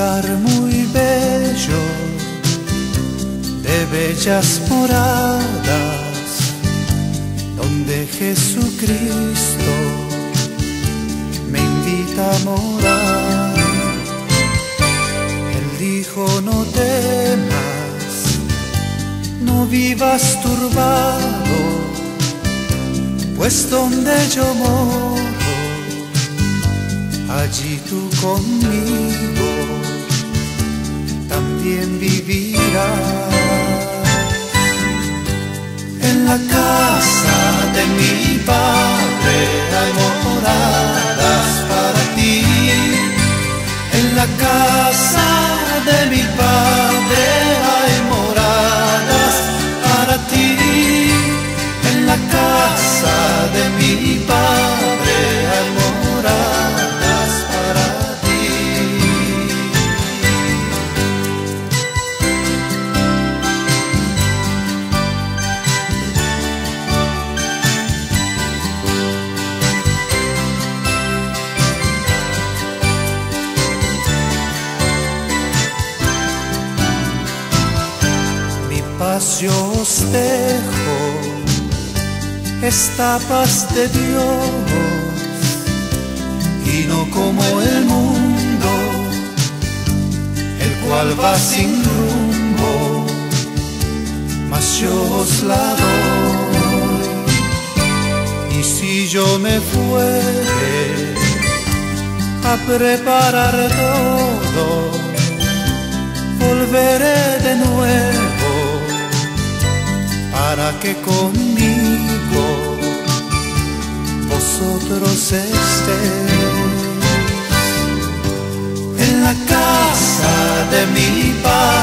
lugar muy bello de bellas moradas donde Jesucristo me invita a morar. Él dijo no temas, no vivas turbado, pues donde yo moro, allí tú conmigo también vivirás. En la casa de mi Padre hay moradas para ti. En la casa de mi Padre hay moradas para ti. En la casa de mi Padre yo os dejo, esta paz de Dios, y no como el mundo, el cual va sin rumbo, mas yo os la doy. Y si yo me fuere a preparar todo, volveré de nuevo para que conmigo vosotros estéis. En la casa de mi Padre